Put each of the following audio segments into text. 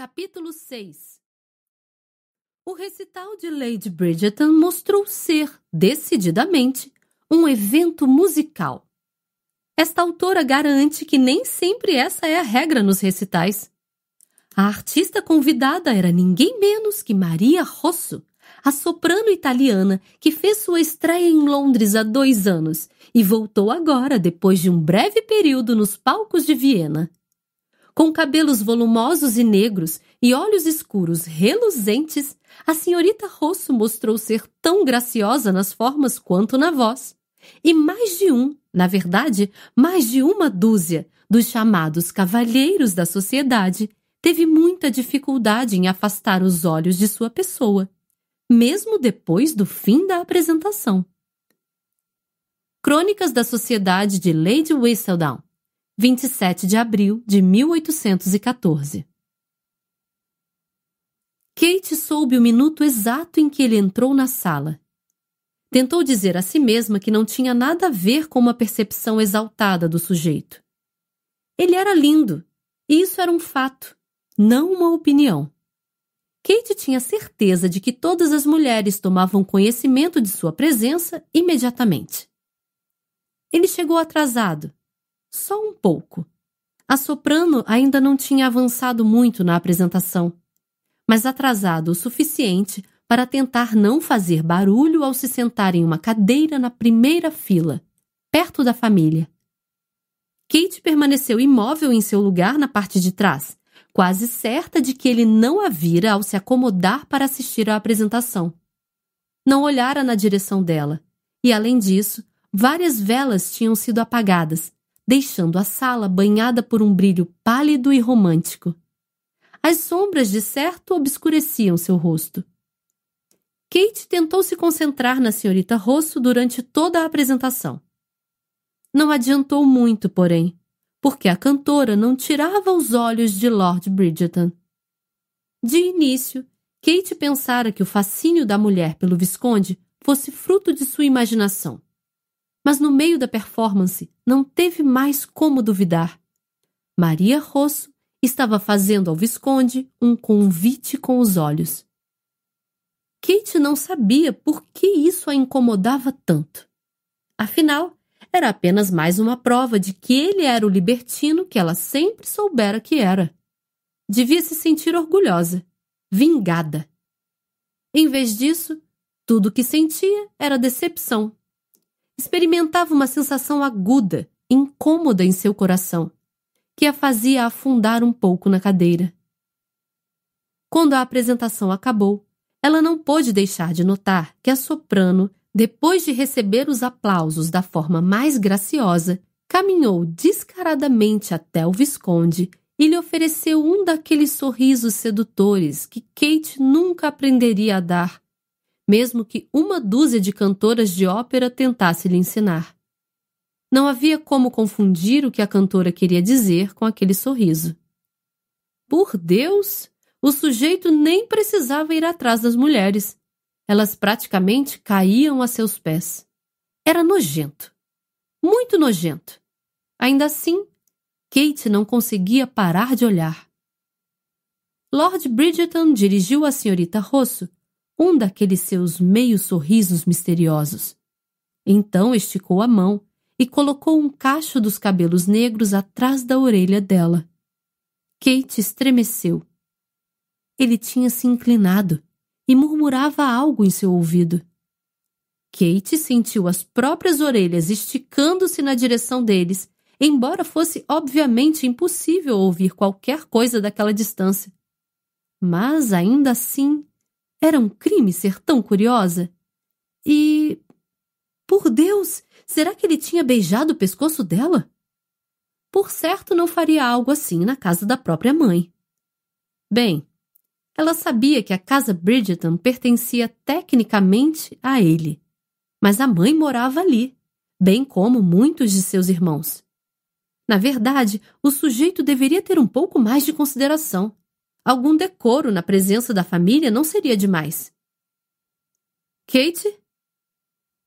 Capítulo 6 O recital de Lady Bridgerton mostrou ser, decididamente, um evento musical. Esta autora garante que nem sempre essa é a regra nos recitais. A artista convidada era ninguém menos que Maria Rosso, a soprano italiana que fez sua estreia em Londres há dois anos e voltou agora depois de um breve período nos palcos de Viena. Com cabelos volumosos e negros e olhos escuros reluzentes, a senhorita Rosso mostrou ser tão graciosa nas formas quanto na voz. E mais de um, na verdade, mais de uma dúzia dos chamados cavalheiros da sociedade teve muita dificuldade em afastar os olhos de sua pessoa, mesmo depois do fim da apresentação. Crônicas da Sociedade de Lady Whistledown 27 de abril de 1814. Kate soube o minuto exato em que ele entrou na sala. Tentou dizer a si mesma que não tinha nada a ver com uma percepção exaltada do sujeito. Ele era lindo, e isso era um fato, não uma opinião. Kate tinha certeza de que todas as mulheres tomavam conhecimento de sua presença imediatamente. Ele chegou atrasado, só um pouco. A soprano ainda não tinha avançado muito na apresentação, mas atrasado o suficiente para tentar não fazer barulho ao se sentar em uma cadeira na primeira fila, perto da família. Kate permaneceu imóvel em seu lugar na parte de trás, quase certa de que ele não a vira ao se acomodar para assistir à apresentação. Não olhara na direção dela, e além disso, várias velas tinham sido apagadas, deixando a sala banhada por um brilho pálido e romântico. As sombras de certo obscureciam seu rosto. Kate tentou se concentrar na senhorita Rosso durante toda a apresentação. Não adiantou muito, porém, porque a cantora não tirava os olhos de Lord Bridgerton. De início, Kate pensara que o fascínio da mulher pelo Visconde fosse fruto de sua imaginação mas no meio da performance não teve mais como duvidar. Maria Rosso estava fazendo ao Visconde um convite com os olhos. Kate não sabia por que isso a incomodava tanto. Afinal, era apenas mais uma prova de que ele era o libertino que ela sempre soubera que era. Devia se sentir orgulhosa, vingada. Em vez disso, tudo o que sentia era decepção experimentava uma sensação aguda, incômoda em seu coração, que a fazia afundar um pouco na cadeira. Quando a apresentação acabou, ela não pôde deixar de notar que a soprano, depois de receber os aplausos da forma mais graciosa, caminhou descaradamente até o Visconde e lhe ofereceu um daqueles sorrisos sedutores que Kate nunca aprenderia a dar mesmo que uma dúzia de cantoras de ópera tentasse lhe ensinar. Não havia como confundir o que a cantora queria dizer com aquele sorriso. Por Deus! O sujeito nem precisava ir atrás das mulheres. Elas praticamente caíam a seus pés. Era nojento. Muito nojento. Ainda assim, Kate não conseguia parar de olhar. Lord Bridgerton dirigiu a senhorita Rosso um daqueles seus meios sorrisos misteriosos. Então esticou a mão e colocou um cacho dos cabelos negros atrás da orelha dela. Kate estremeceu. Ele tinha se inclinado e murmurava algo em seu ouvido. Kate sentiu as próprias orelhas esticando-se na direção deles, embora fosse obviamente impossível ouvir qualquer coisa daquela distância. Mas ainda assim era um crime ser tão curiosa? E. Por Deus! Será que ele tinha beijado o pescoço dela? Por certo, não faria algo assim na casa da própria mãe. Bem, ela sabia que a casa Bridgerton pertencia tecnicamente a ele, mas a mãe morava ali, bem como muitos de seus irmãos. Na verdade, o sujeito deveria ter um pouco mais de consideração. Algum decoro na presença da família não seria demais. Kate?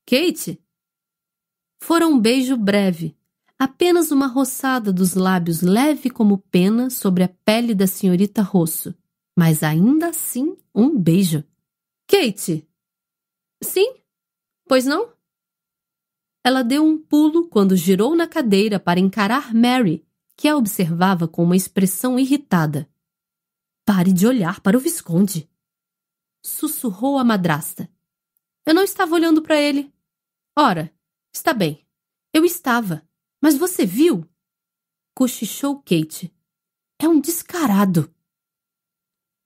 Kate? Fora um beijo breve, apenas uma roçada dos lábios leve como pena sobre a pele da senhorita Rosso, mas ainda assim um beijo. Kate! Sim? Pois não? Ela deu um pulo quando girou na cadeira para encarar Mary, que a observava com uma expressão irritada. Pare de olhar para o Visconde! Sussurrou a madrasta. Eu não estava olhando para ele. Ora, está bem. Eu estava. Mas você viu? Cochichou Kate. É um descarado.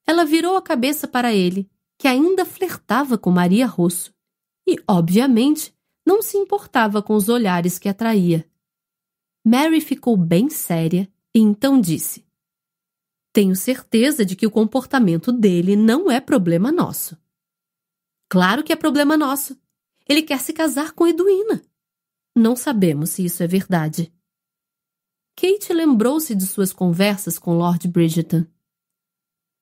Ela virou a cabeça para ele, que ainda flertava com Maria Rosso, e, obviamente, não se importava com os olhares que atraía. Mary ficou bem séria e então disse: Tenho certeza de que o comportamento dele não é problema nosso. Claro que é problema nosso. Ele quer se casar com Edwina. Não sabemos se isso é verdade. Kate lembrou-se de suas conversas com Lord Bridgeton.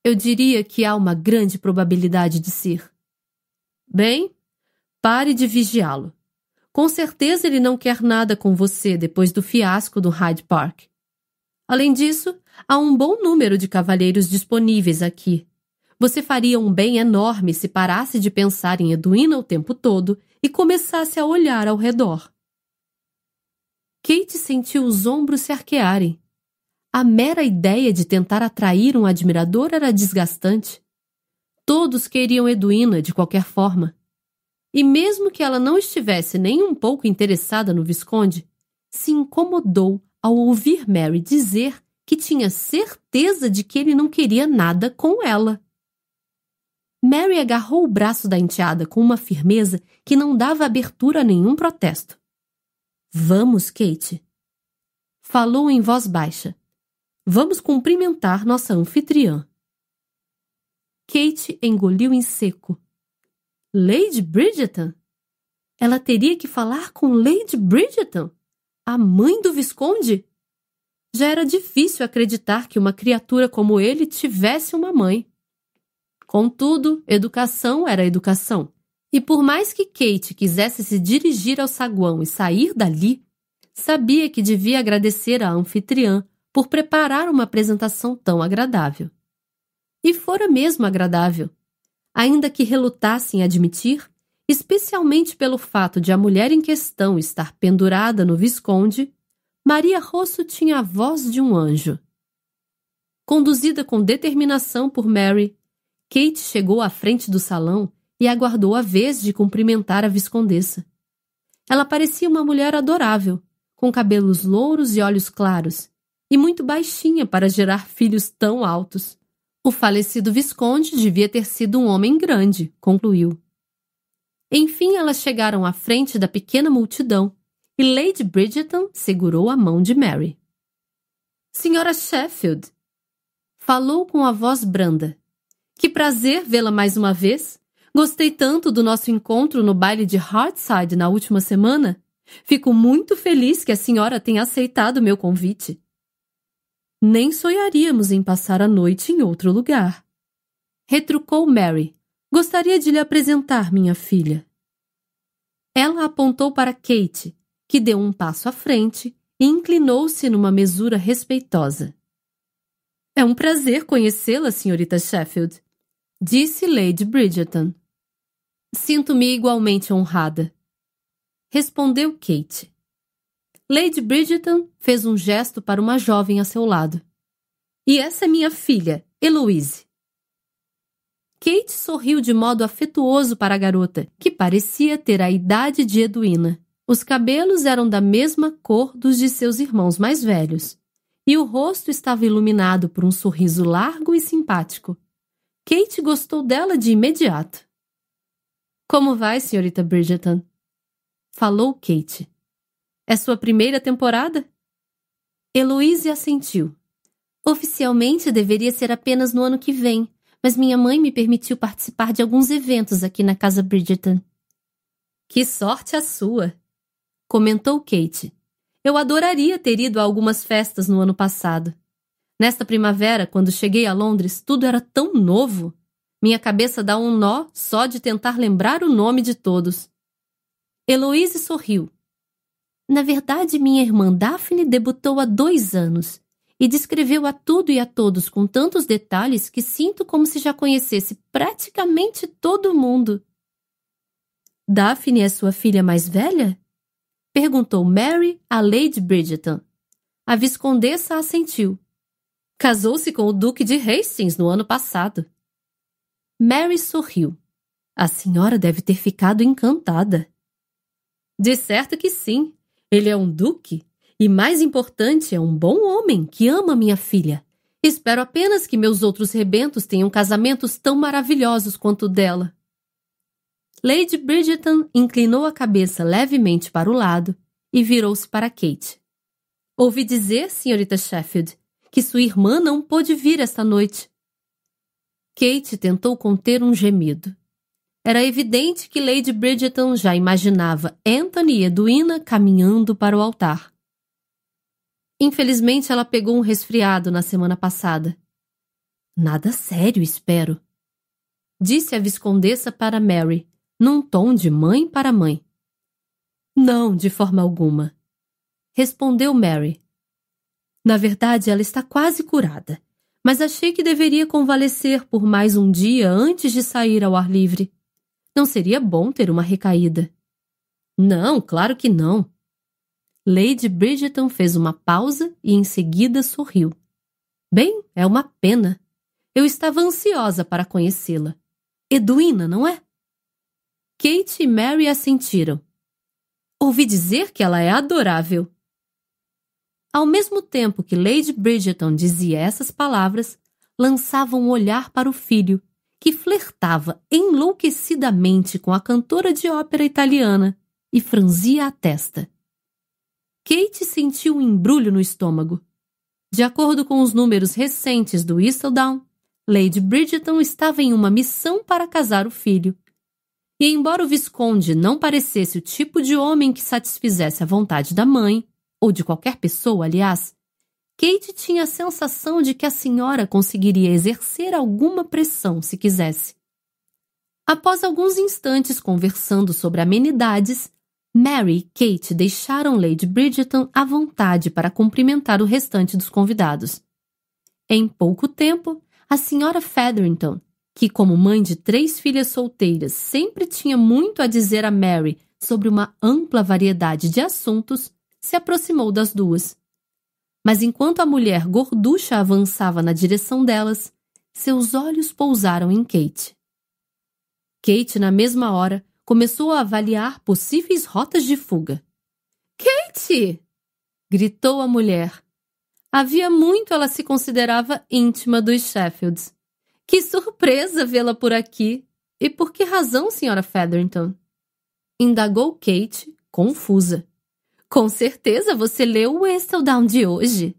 Eu diria que há uma grande probabilidade de ser. Bem, pare de vigiá-lo. Com certeza ele não quer nada com você depois do fiasco do Hyde Park. Além disso, há um bom número de cavalheiros disponíveis aqui. Você faria um bem enorme se parasse de pensar em Edwina o tempo todo e começasse a olhar ao redor. Kate sentiu os ombros se arquearem. A mera ideia de tentar atrair um admirador era desgastante. Todos queriam Edwina de qualquer forma. E mesmo que ela não estivesse nem um pouco interessada no Visconde, se incomodou ao ouvir Mary dizer que tinha certeza de que ele não queria nada com ela. Mary agarrou o braço da enteada com uma firmeza que não dava abertura a nenhum protesto. Vamos, Kate. Falou em voz baixa. Vamos cumprimentar nossa anfitriã. Kate engoliu em seco. Lady Bridgeton? Ela teria que falar com Lady Bridgeton, a mãe do Visconde? Já era difícil acreditar que uma criatura como ele tivesse uma mãe. Contudo, educação era educação. E por mais que Kate quisesse se dirigir ao saguão e sair dali, sabia que devia agradecer à anfitriã por preparar uma apresentação tão agradável. E fora mesmo agradável ainda que relutasse em admitir, especialmente pelo fato de a mulher em questão estar pendurada no Visconde, Maria Rosso tinha a voz de um anjo. Conduzida com determinação por Mary, Kate chegou à frente do salão e aguardou a vez de cumprimentar a viscondessa. Ela parecia uma mulher adorável, com cabelos louros e olhos claros, e muito baixinha para gerar filhos tão altos. O falecido Visconde devia ter sido um homem grande, concluiu. Enfim, elas chegaram à frente da pequena multidão e Lady Bridgeton segurou a mão de Mary. Senhora Sheffield, falou com a voz branda. Que prazer vê-la mais uma vez. Gostei tanto do nosso encontro no baile de Hartside na última semana. Fico muito feliz que a senhora tenha aceitado meu convite nem sonharíamos em passar a noite em outro lugar. Retrucou Mary. Gostaria de lhe apresentar minha filha. Ela apontou para Kate, que deu um passo à frente e inclinou-se numa mesura respeitosa. É um prazer conhecê-la, senhorita Sheffield, disse Lady Bridgerton. Sinto-me igualmente honrada, respondeu Kate. Lady Bridgeton fez um gesto para uma jovem a seu lado. E essa é minha filha, Eloise. Kate sorriu de modo afetuoso para a garota, que parecia ter a idade de Edwina. Os cabelos eram da mesma cor dos de seus irmãos mais velhos, e o rosto estava iluminado por um sorriso largo e simpático. Kate gostou dela de imediato. Como vai, senhorita Bridgerton? Falou Kate. É sua primeira temporada? Heloise assentiu. Oficialmente deveria ser apenas no ano que vem, mas minha mãe me permitiu participar de alguns eventos aqui na casa Bridgerton. Que sorte a sua! comentou Kate. Eu adoraria ter ido a algumas festas no ano passado. Nesta primavera, quando cheguei a Londres, tudo era tão novo. Minha cabeça dá um nó só de tentar lembrar o nome de todos. Heloise sorriu na verdade, minha irmã Daphne debutou há dois anos e descreveu a tudo e a todos com tantos detalhes que sinto como se já conhecesse praticamente todo mundo. Daphne é sua filha mais velha? Perguntou Mary a Lady Bridgeton. A viscondessa assentiu. Casou-se com o Duque de Hastings no ano passado. Mary sorriu. A senhora deve ter ficado encantada. De certo que sim. Ele é um duque e, mais importante, é um bom homem que ama minha filha. Espero apenas que meus outros rebentos tenham casamentos tão maravilhosos quanto o dela. Lady Bridgeton inclinou a cabeça levemente para o lado e virou-se para Kate. Ouvi dizer, senhorita Sheffield, que sua irmã não pôde vir esta noite. Kate tentou conter um gemido. Era evidente que Lady Bridgeton já imaginava Anthony e Edwina caminhando para o altar. Infelizmente, ela pegou um resfriado na semana passada. Nada sério, espero. Disse a viscondessa para Mary, num tom de mãe para mãe. Não, de forma alguma. Respondeu Mary. Na verdade, ela está quase curada, mas achei que deveria convalescer por mais um dia antes de sair ao ar livre. Não seria bom ter uma recaída? Não, claro que não. Lady Bridgeton fez uma pausa e em seguida sorriu. Bem, é uma pena. Eu estava ansiosa para conhecê-la. Edwina, não é? Kate e Mary assentiram. Ouvi dizer que ela é adorável. Ao mesmo tempo que Lady Bridgeton dizia essas palavras, lançava um olhar para o filho, que flertava enlouquecidamente com a cantora de ópera italiana e franzia a testa. Kate sentiu um embrulho no estômago. De acordo com os números recentes do Whistledown, Lady Bridgeton estava em uma missão para casar o filho. E embora o Visconde não parecesse o tipo de homem que satisfizesse a vontade da mãe, ou de qualquer pessoa, aliás, Kate tinha a sensação de que a senhora conseguiria exercer alguma pressão se quisesse. Após alguns instantes conversando sobre amenidades, Mary e Kate deixaram Lady Bridgeton à vontade para cumprimentar o restante dos convidados. Em pouco tempo, a senhora Featherington, que, como mãe de três filhas solteiras, sempre tinha muito a dizer a Mary sobre uma ampla variedade de assuntos, se aproximou das duas mas enquanto a mulher gorducha avançava na direção delas, seus olhos pousaram em Kate. Kate, na mesma hora, começou a avaliar possíveis rotas de fuga. Kate! gritou a mulher. Havia muito ela se considerava íntima dos Sheffields. Que surpresa vê-la por aqui! E por que razão, senhora Featherington? Indagou Kate, confusa. Com certeza você leu o Whistledown de hoje.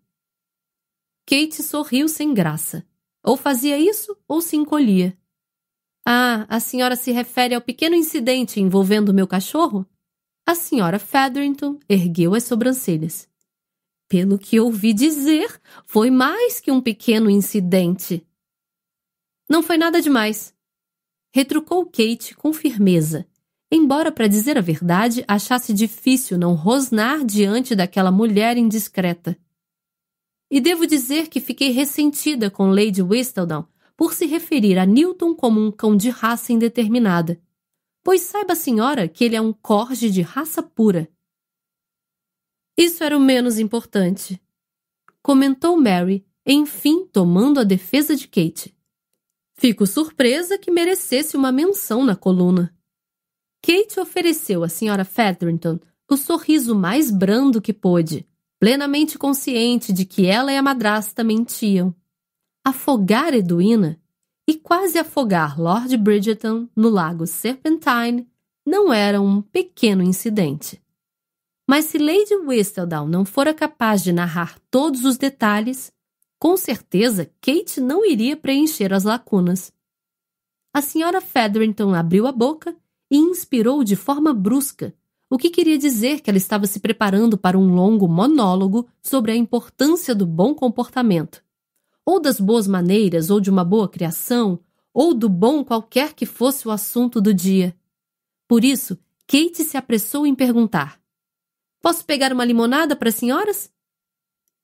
Kate sorriu sem graça. Ou fazia isso ou se encolhia. Ah, a senhora se refere ao pequeno incidente envolvendo meu cachorro? A senhora Featherington ergueu as sobrancelhas. Pelo que ouvi dizer, foi mais que um pequeno incidente. Não foi nada demais. Retrucou Kate com firmeza, embora, para dizer a verdade, achasse difícil não rosnar diante daquela mulher indiscreta. E devo dizer que fiquei ressentida com Lady Whistledown por se referir a Newton como um cão de raça indeterminada, pois saiba a senhora que ele é um corge de raça pura. Isso era o menos importante, comentou Mary, enfim tomando a defesa de Kate. Fico surpresa que merecesse uma menção na coluna. Kate ofereceu à Sra. Featherington o sorriso mais brando que pôde, plenamente consciente de que ela e a madrasta mentiam. Afogar Edwina e quase afogar Lord Bridgerton no lago Serpentine não era um pequeno incidente. Mas se Lady Whistledown não fora capaz de narrar todos os detalhes, com certeza Kate não iria preencher as lacunas. A senhora Featherington abriu a boca e inspirou de forma brusca, o que queria dizer que ela estava se preparando para um longo monólogo sobre a importância do bom comportamento, ou das boas maneiras, ou de uma boa criação, ou do bom qualquer que fosse o assunto do dia. Por isso, Kate se apressou em perguntar: Posso pegar uma limonada para as senhoras?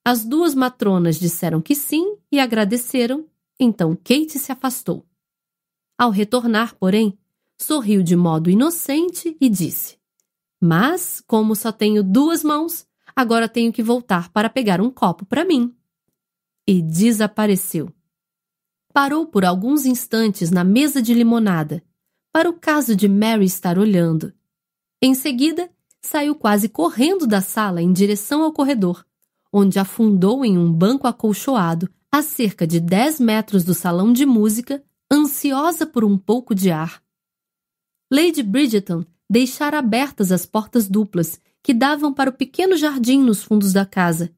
As duas matronas disseram que sim e agradeceram, então Kate se afastou. Ao retornar, porém, sorriu de modo inocente e disse: Mas, como só tenho duas mãos, agora tenho que voltar para pegar um copo para mim. E desapareceu. Parou por alguns instantes na mesa de limonada, para o caso de Mary estar olhando. Em seguida, saiu quase correndo da sala em direção ao corredor, onde afundou em um banco acolchoado a cerca de 10 metros do salão de música, ansiosa por um pouco de ar. Lady Bridgeton deixara abertas as portas duplas que davam para o pequeno jardim nos fundos da casa,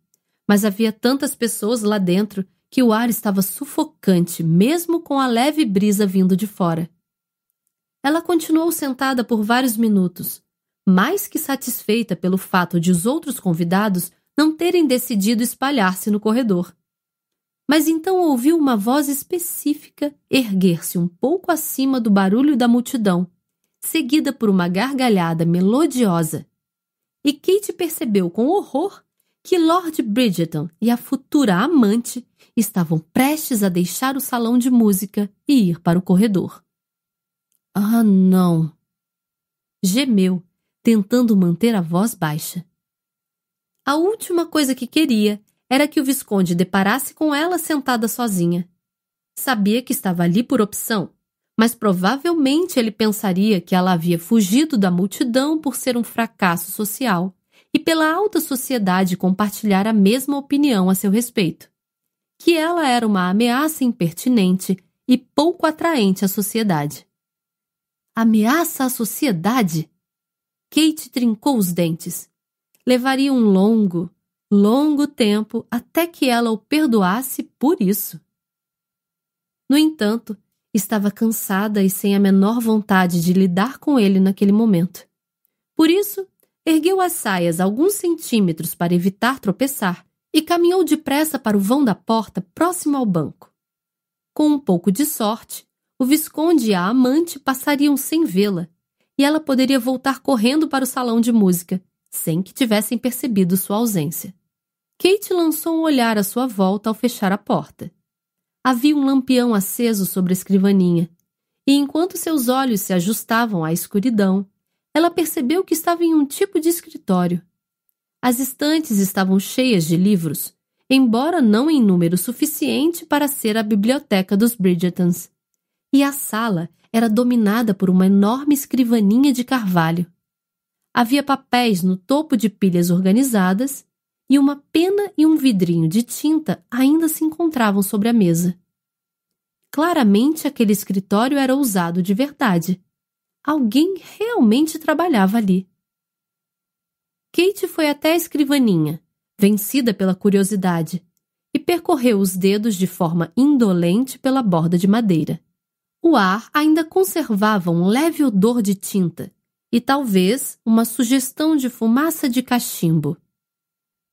mas havia tantas pessoas lá dentro que o ar estava sufocante, mesmo com a leve brisa vindo de fora. Ela continuou sentada por vários minutos, mais que satisfeita pelo fato de os outros convidados não terem decidido espalhar-se no corredor. Mas então ouviu uma voz específica erguer-se um pouco acima do barulho da multidão, seguida por uma gargalhada melodiosa. E Kate percebeu com horror que Lord Bridgeton e a futura amante estavam prestes a deixar o salão de música e ir para o corredor. Ah, não! Gemeu, tentando manter a voz baixa. A última coisa que queria era que o Visconde deparasse com ela sentada sozinha. Sabia que estava ali por opção, mas provavelmente ele pensaria que ela havia fugido da multidão por ser um fracasso social e pela alta sociedade compartilhar a mesma opinião a seu respeito. Que ela era uma ameaça impertinente e pouco atraente à sociedade. Ameaça à sociedade? Kate trincou os dentes. Levaria um longo, longo tempo até que ela o perdoasse por isso. No entanto, estava cansada e sem a menor vontade de lidar com ele naquele momento. Por isso, ergueu as saias alguns centímetros para evitar tropeçar e caminhou depressa para o vão da porta próximo ao banco. Com um pouco de sorte, o Visconde e a amante passariam sem vê-la, e ela poderia voltar correndo para o salão de música, sem que tivessem percebido sua ausência. Kate lançou um olhar à sua volta ao fechar a porta. Havia um lampião aceso sobre a escrivaninha, e enquanto seus olhos se ajustavam à escuridão, ela percebeu que estava em um tipo de escritório. As estantes estavam cheias de livros, embora não em número suficiente para ser a biblioteca dos Bridgetons. E a sala era dominada por uma enorme escrivaninha de carvalho. Havia papéis no topo de pilhas organizadas e uma pena e um vidrinho de tinta ainda se encontravam sobre a mesa. Claramente aquele escritório era usado de verdade. Alguém realmente trabalhava ali. Kate foi até a escrivaninha, vencida pela curiosidade, e percorreu os dedos de forma indolente pela borda de madeira. O ar ainda conservava um leve odor de tinta e talvez uma sugestão de fumaça de cachimbo.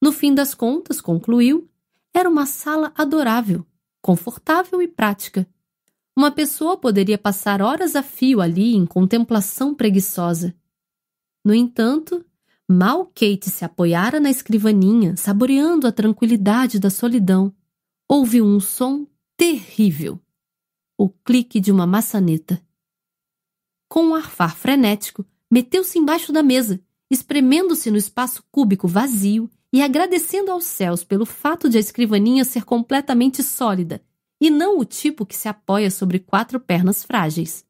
No fim das contas, concluiu, era uma sala adorável, confortável e prática. Uma pessoa poderia passar horas a fio ali em contemplação preguiçosa. No entanto, mal Kate se apoiara na escrivaninha, saboreando a tranquilidade da solidão, ouviu um som terrível o clique de uma maçaneta. Com um arfar frenético, meteu-se embaixo da mesa, espremendo-se no espaço cúbico vazio e agradecendo aos céus pelo fato de a escrivaninha ser completamente sólida e não o tipo que se apoia sobre quatro pernas frágeis.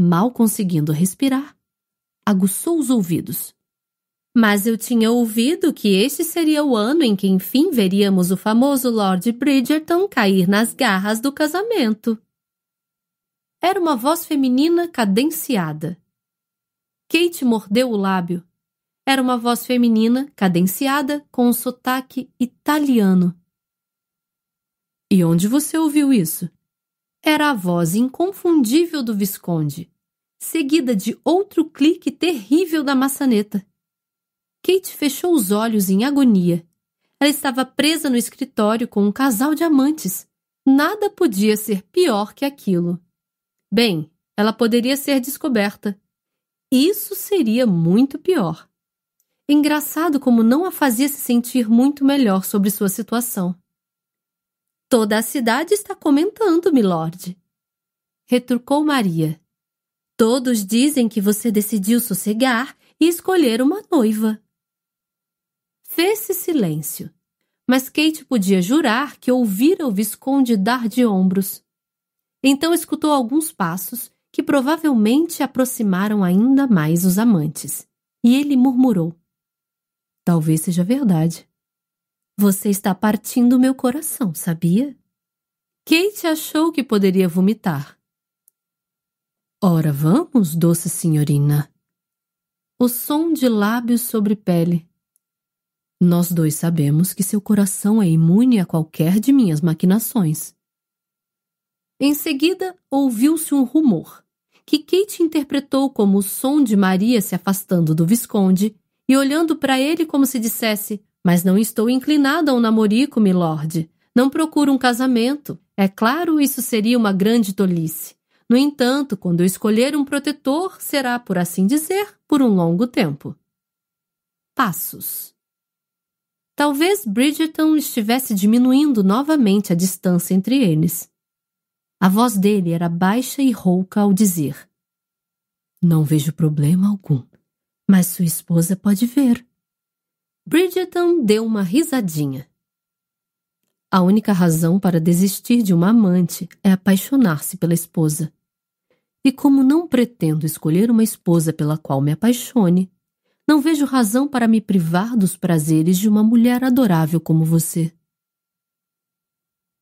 Mal conseguindo respirar, aguçou os ouvidos. Mas eu tinha ouvido que este seria o ano em que enfim veríamos o famoso Lord Bridgerton cair nas garras do casamento. Era uma voz feminina cadenciada. Kate mordeu o lábio era uma voz feminina, cadenciada, com um sotaque italiano. E onde você ouviu isso? Era a voz inconfundível do Visconde, seguida de outro clique terrível da maçaneta. Kate fechou os olhos em agonia. Ela estava presa no escritório com um casal de amantes. Nada podia ser pior que aquilo. Bem, ela poderia ser descoberta. Isso seria muito pior. Engraçado como não a fazia se sentir muito melhor sobre sua situação. Toda a cidade está comentando, milord. Retrucou Maria. Todos dizem que você decidiu sossegar e escolher uma noiva. Fez-se silêncio, mas Kate podia jurar que ouvira o Visconde dar de ombros. Então escutou alguns passos que provavelmente aproximaram ainda mais os amantes, e ele murmurou: Talvez seja verdade. Você está partindo meu coração, sabia? Kate achou que poderia vomitar. Ora, vamos, doce senhorina. O som de lábios sobre pele. Nós dois sabemos que seu coração é imune a qualquer de minhas maquinações. Em seguida, ouviu-se um rumor, que Kate interpretou como o som de Maria se afastando do Visconde e olhando para ele como se dissesse: Mas não estou inclinada a um namorico, milord. Não procuro um casamento. É claro, isso seria uma grande tolice. No entanto, quando eu escolher um protetor, será, por assim dizer, por um longo tempo. Passos. Talvez Bridgerton estivesse diminuindo novamente a distância entre eles. A voz dele era baixa e rouca ao dizer: Não vejo problema algum, mas sua esposa pode ver. Bridgerton deu uma risadinha. A única razão para desistir de uma amante é apaixonar-se pela esposa. E como não pretendo escolher uma esposa pela qual me apaixone, não vejo razão para me privar dos prazeres de uma mulher adorável como você.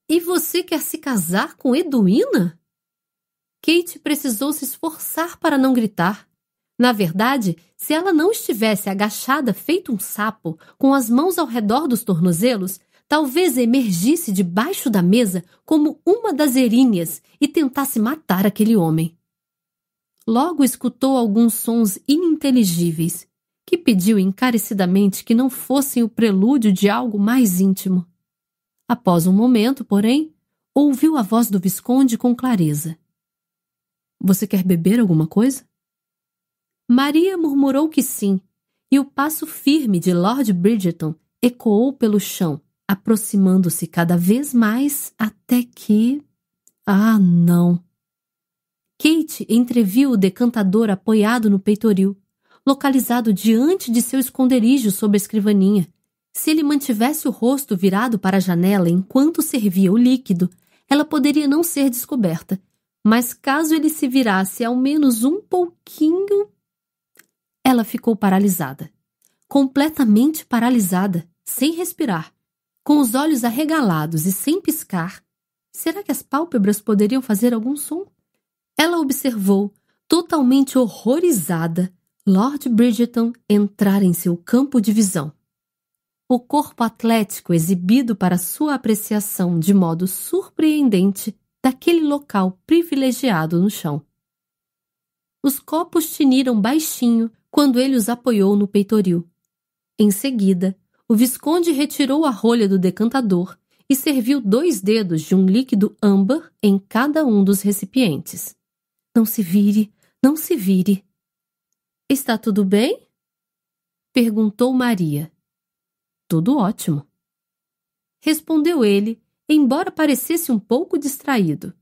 E você quer se casar com Edwina? Kate precisou se esforçar para não gritar. Na verdade, se ela não estivesse agachada feito um sapo, com as mãos ao redor dos tornozelos, talvez emergisse debaixo da mesa como uma das erinhas e tentasse matar aquele homem. Logo escutou alguns sons ininteligíveis, que pediu encarecidamente que não fossem o prelúdio de algo mais íntimo. Após um momento, porém, ouviu a voz do Visconde com clareza. Você quer beber alguma coisa? Maria murmurou que sim, e o passo firme de Lord Bridgerton ecoou pelo chão, aproximando-se cada vez mais até que. Ah, não! Kate entreviu o decantador apoiado no peitoril, localizado diante de seu esconderijo sob a escrivaninha, se ele mantivesse o rosto virado para a janela enquanto servia o líquido, ela poderia não ser descoberta. Mas caso ele se virasse ao menos um pouquinho. Ela ficou paralisada. Completamente paralisada, sem respirar, com os olhos arregalados e sem piscar. Será que as pálpebras poderiam fazer algum som? Ela observou, totalmente horrorizada, Lord Bridgerton entrar em seu campo de visão o corpo atlético exibido para sua apreciação de modo surpreendente daquele local privilegiado no chão. Os copos tiniram baixinho quando ele os apoiou no peitoril. Em seguida, o Visconde retirou a rolha do decantador e serviu dois dedos de um líquido âmbar em cada um dos recipientes. Não se vire, não se vire. Está tudo bem? perguntou Maria. Tudo ótimo. Respondeu ele, embora parecesse um pouco distraído.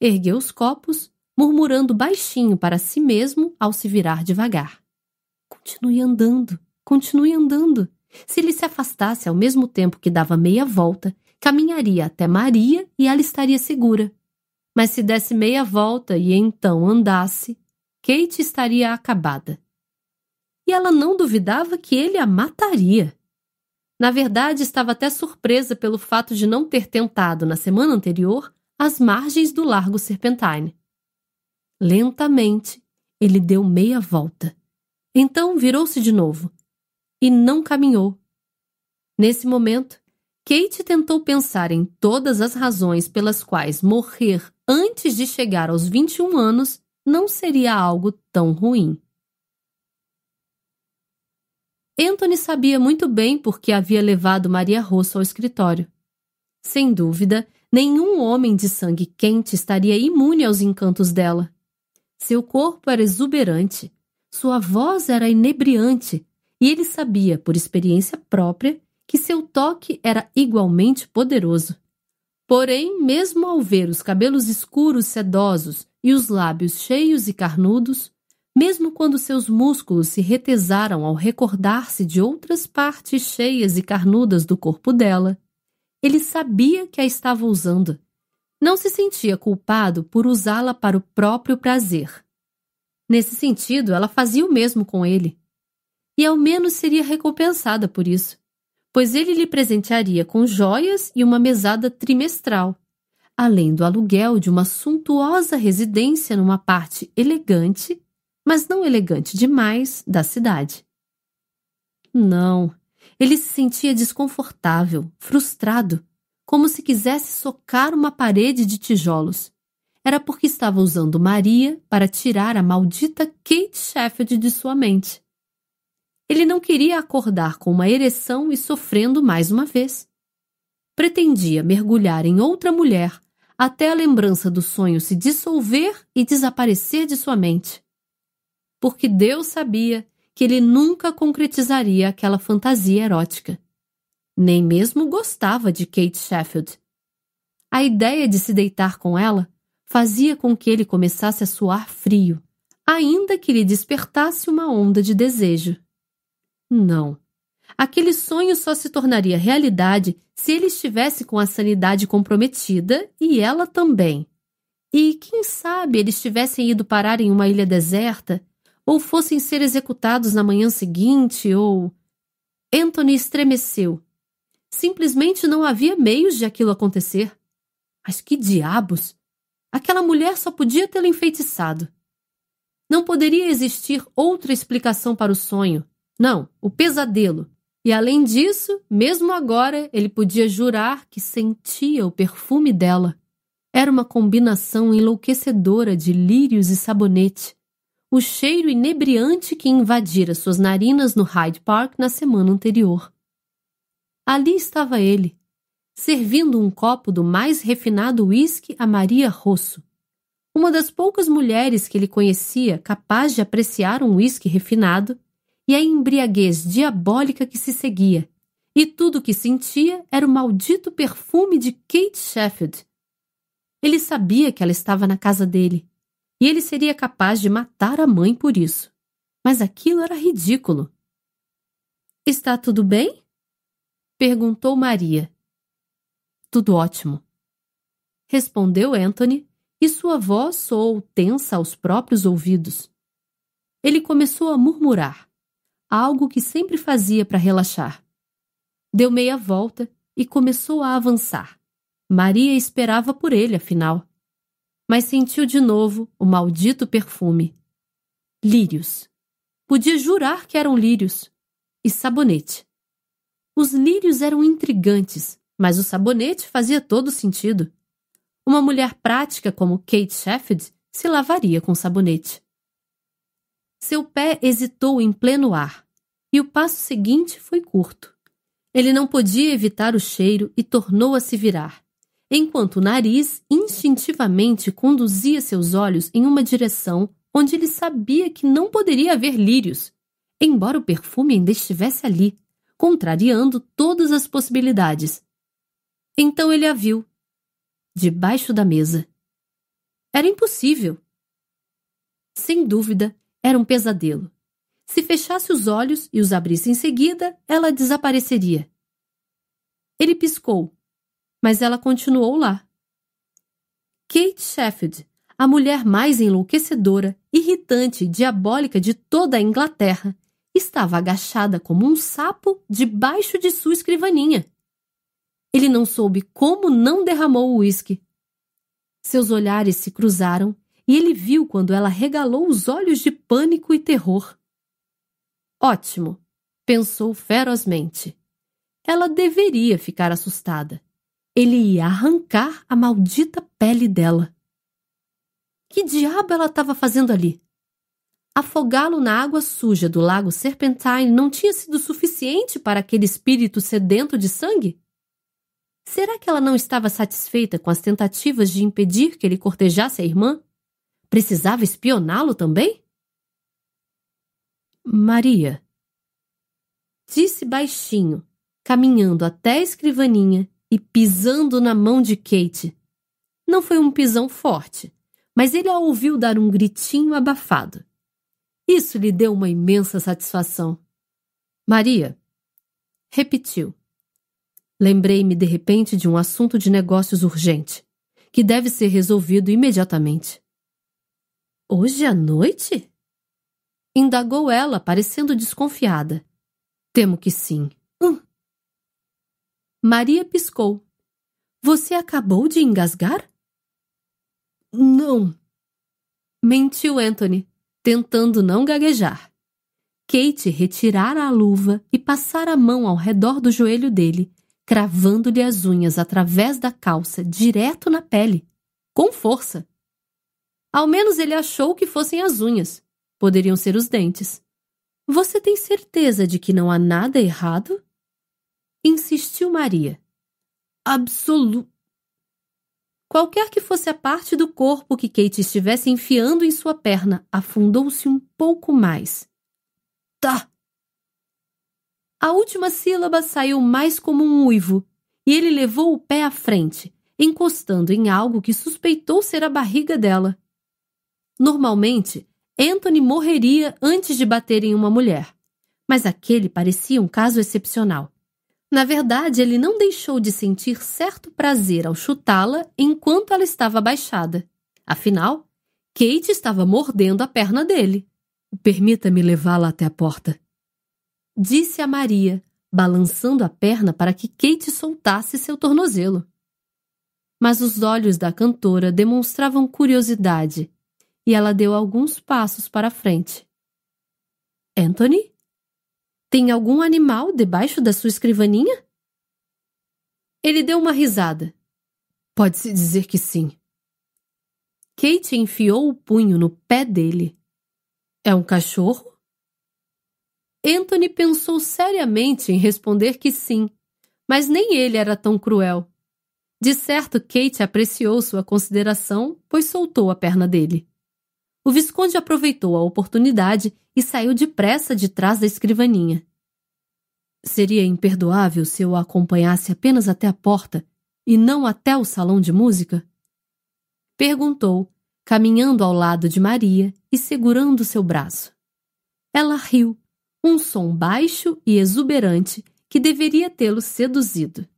Ergueu os copos, murmurando baixinho para si mesmo ao se virar devagar. Continue andando, continue andando. Se ele se afastasse ao mesmo tempo que dava meia volta, caminharia até Maria e ela estaria segura. Mas se desse meia volta e então andasse, Kate estaria acabada. E ela não duvidava que ele a mataria. Na verdade, estava até surpresa pelo fato de não ter tentado, na semana anterior, as margens do Largo Serpentine. Lentamente, ele deu meia volta. Então virou-se de novo. E não caminhou. Nesse momento, Kate tentou pensar em todas as razões pelas quais morrer antes de chegar aos 21 anos não seria algo tão ruim. Anthony sabia muito bem por que havia levado Maria Rosso ao escritório. Sem dúvida, nenhum homem de sangue quente estaria imune aos encantos dela. Seu corpo era exuberante, sua voz era inebriante e ele sabia, por experiência própria, que seu toque era igualmente poderoso. Porém, mesmo ao ver os cabelos escuros sedosos e os lábios cheios e carnudos, mesmo quando seus músculos se retesaram ao recordar-se de outras partes cheias e carnudas do corpo dela, ele sabia que a estava usando. Não se sentia culpado por usá-la para o próprio prazer. Nesse sentido, ela fazia o mesmo com ele. E ao menos seria recompensada por isso, pois ele lhe presentearia com joias e uma mesada trimestral, além do aluguel de uma suntuosa residência numa parte elegante mas não elegante demais, da cidade. Não, ele se sentia desconfortável, frustrado, como se quisesse socar uma parede de tijolos. Era porque estava usando Maria para tirar a maldita Kate Sheffield de sua mente. Ele não queria acordar com uma ereção e sofrendo mais uma vez. Pretendia mergulhar em outra mulher até a lembrança do sonho se dissolver e desaparecer de sua mente porque Deus sabia que ele nunca concretizaria aquela fantasia erótica. Nem mesmo gostava de Kate Sheffield. A ideia de se deitar com ela fazia com que ele começasse a suar frio, ainda que lhe despertasse uma onda de desejo. Não. Aquele sonho só se tornaria realidade se ele estivesse com a sanidade comprometida e ela também. E quem sabe eles tivessem ido parar em uma ilha deserta ou fossem ser executados na manhã seguinte, ou. Anthony estremeceu. Simplesmente não havia meios de aquilo acontecer. Mas que diabos! Aquela mulher só podia tê-lo enfeitiçado. Não poderia existir outra explicação para o sonho. Não, o pesadelo. E além disso, mesmo agora, ele podia jurar que sentia o perfume dela. Era uma combinação enlouquecedora de lírios e sabonete o cheiro inebriante que invadira suas narinas no Hyde Park na semana anterior. Ali estava ele, servindo um copo do mais refinado uísque a Maria Rosso, uma das poucas mulheres que ele conhecia capaz de apreciar um uísque refinado e a embriaguez diabólica que se seguia, e tudo o que sentia era o maldito perfume de Kate Sheffield. Ele sabia que ela estava na casa dele, e ele seria capaz de matar a mãe por isso. Mas aquilo era ridículo. Está tudo bem? Perguntou Maria. Tudo ótimo. Respondeu Anthony, e sua voz soou tensa aos próprios ouvidos. Ele começou a murmurar, algo que sempre fazia para relaxar. Deu meia volta e começou a avançar. Maria esperava por ele, afinal mas sentiu de novo o maldito perfume. Lírios. Podia jurar que eram lírios. E sabonete. Os lírios eram intrigantes, mas o sabonete fazia todo sentido. Uma mulher prática como Kate Sheffield se lavaria com sabonete. Seu pé hesitou em pleno ar, e o passo seguinte foi curto. Ele não podia evitar o cheiro e tornou a se virar enquanto o nariz instintivamente conduzia seus olhos em uma direção onde ele sabia que não poderia haver lírios, embora o perfume ainda estivesse ali, contrariando todas as possibilidades. Então ele a viu, debaixo da mesa. Era impossível. Sem dúvida, era um pesadelo. Se fechasse os olhos e os abrisse em seguida, ela desapareceria. Ele piscou mas ela continuou lá. Kate Sheffield, a mulher mais enlouquecedora, irritante e diabólica de toda a Inglaterra, estava agachada como um sapo debaixo de sua escrivaninha. Ele não soube como não derramou o uísque. Seus olhares se cruzaram e ele viu quando ela regalou os olhos de pânico e terror. Ótimo, pensou ferozmente. Ela deveria ficar assustada. Ele ia arrancar a maldita pele dela. Que diabo ela estava fazendo ali? Afogá-lo na água suja do lago Serpentine não tinha sido suficiente para aquele espírito sedento de sangue? Será que ela não estava satisfeita com as tentativas de impedir que ele cortejasse a irmã? Precisava espioná-lo também? Maria, Disse baixinho, caminhando até a escrivaninha e pisando na mão de Kate. Não foi um pisão forte, mas ele a ouviu dar um gritinho abafado. Isso lhe deu uma imensa satisfação. Maria, repetiu. Lembrei-me de repente de um assunto de negócios urgente, que deve ser resolvido imediatamente. Hoje à noite? Indagou ela, parecendo desconfiada. Temo que sim. Hum. Maria piscou. Você acabou de engasgar? Não. Mentiu Anthony, tentando não gaguejar. Kate retirara a luva e passara a mão ao redor do joelho dele, cravando-lhe as unhas através da calça, direto na pele, com força. Ao menos ele achou que fossem as unhas. Poderiam ser os dentes. Você tem certeza de que não há nada errado? Insistiu Maria. Absoluto. Qualquer que fosse a parte do corpo que Kate estivesse enfiando em sua perna, afundou-se um pouco mais. Tá. A última sílaba saiu mais como um uivo, e ele levou o pé à frente, encostando em algo que suspeitou ser a barriga dela. Normalmente, Anthony morreria antes de bater em uma mulher, mas aquele parecia um caso excepcional. Na verdade, ele não deixou de sentir certo prazer ao chutá-la enquanto ela estava abaixada. Afinal, Kate estava mordendo a perna dele. Permita-me levá-la até a porta. Disse a Maria, balançando a perna para que Kate soltasse seu tornozelo. Mas os olhos da cantora demonstravam curiosidade e ela deu alguns passos para frente. Anthony? Tem algum animal debaixo da sua escrivaninha? Ele deu uma risada. Pode-se dizer que sim. Kate enfiou o punho no pé dele. É um cachorro? Anthony pensou seriamente em responder que sim, mas nem ele era tão cruel. De certo, Kate apreciou sua consideração, pois soltou a perna dele. O Visconde aproveitou a oportunidade e saiu depressa de trás da escrivaninha. Seria imperdoável se eu a acompanhasse apenas até a porta e não até o salão de música? Perguntou, caminhando ao lado de Maria e segurando seu braço. Ela riu, um som baixo e exuberante que deveria tê-lo seduzido.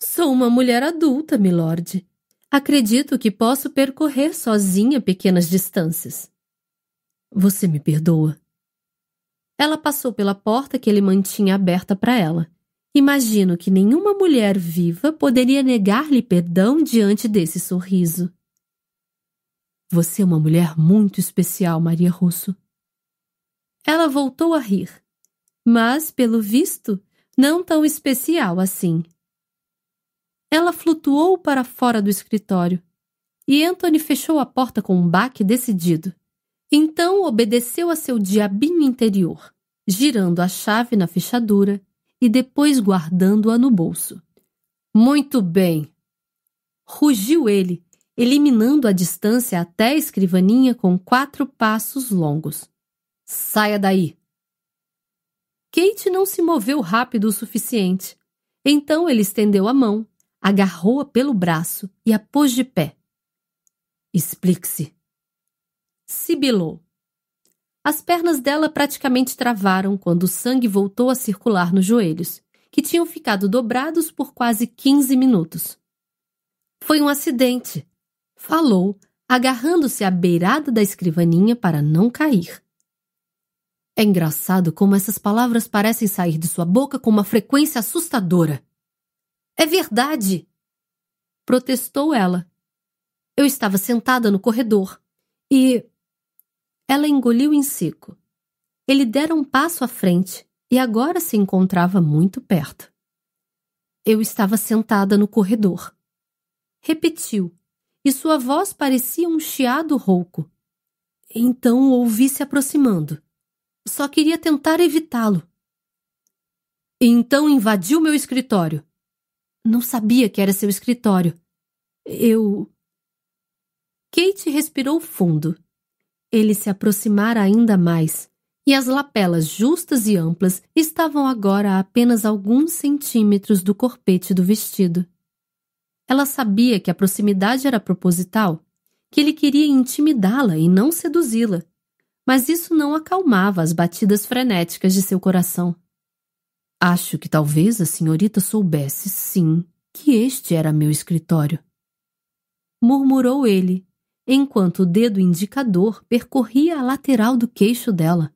Sou uma mulher adulta, milord. Acredito que posso percorrer sozinha pequenas distâncias. Você me perdoa? Ela passou pela porta que ele mantinha aberta para ela. Imagino que nenhuma mulher viva poderia negar-lhe perdão diante desse sorriso. Você é uma mulher muito especial, Maria Russo. Ela voltou a rir, mas, pelo visto, não tão especial assim. Ela flutuou para fora do escritório e Anthony fechou a porta com um baque decidido. Então obedeceu a seu diabinho interior, girando a chave na fechadura e depois guardando-a no bolso. Muito bem! Rugiu ele, eliminando a distância até a escrivaninha com quatro passos longos. Saia daí! Kate não se moveu rápido o suficiente. Então ele estendeu a mão, agarrou-a pelo braço e a pôs de pé. Explique-se sibilou. As pernas dela praticamente travaram quando o sangue voltou a circular nos joelhos, que tinham ficado dobrados por quase 15 minutos. Foi um acidente, falou, agarrando-se à beirada da escrivaninha para não cair. É engraçado como essas palavras parecem sair de sua boca com uma frequência assustadora. É verdade! protestou ela. Eu estava sentada no corredor e ela engoliu em seco. Ele dera um passo à frente e agora se encontrava muito perto. Eu estava sentada no corredor. Repetiu, e sua voz parecia um chiado rouco. Então ouvi se aproximando. Só queria tentar evitá-lo. Então invadiu meu escritório. Não sabia que era seu escritório. Eu. Kate respirou fundo ele se aproximara ainda mais, e as lapelas justas e amplas estavam agora a apenas alguns centímetros do corpete do vestido. Ela sabia que a proximidade era proposital, que ele queria intimidá-la e não seduzi-la, mas isso não acalmava as batidas frenéticas de seu coração. Acho que talvez a senhorita soubesse, sim, que este era meu escritório. Murmurou ele, enquanto o dedo indicador percorria a lateral do queixo dela.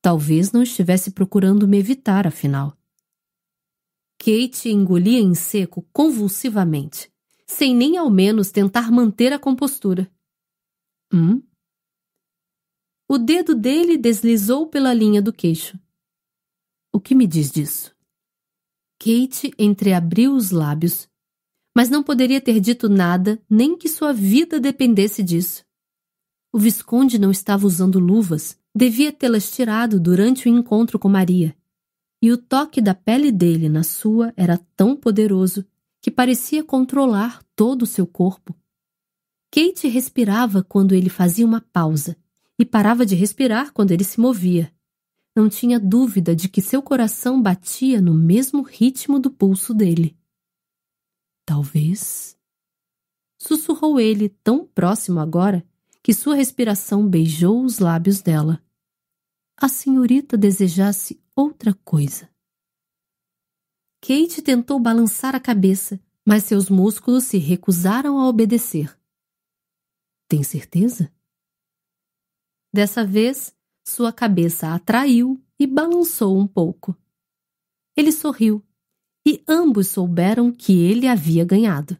Talvez não estivesse procurando me evitar, afinal. Kate engolia em seco convulsivamente, sem nem ao menos tentar manter a compostura. Hum? O dedo dele deslizou pela linha do queixo. O que me diz disso? Kate entreabriu os lábios, mas não poderia ter dito nada, nem que sua vida dependesse disso. O Visconde não estava usando luvas, devia tê-las tirado durante o encontro com Maria. E o toque da pele dele na sua era tão poderoso que parecia controlar todo o seu corpo. Kate respirava quando ele fazia uma pausa e parava de respirar quando ele se movia. Não tinha dúvida de que seu coração batia no mesmo ritmo do pulso dele. Talvez. Sussurrou ele, tão próximo agora que sua respiração beijou os lábios dela. A senhorita desejasse outra coisa. Kate tentou balançar a cabeça, mas seus músculos se recusaram a obedecer. Tem certeza? Dessa vez, sua cabeça atraiu e balançou um pouco. Ele sorriu, e ambos souberam que ele havia ganhado.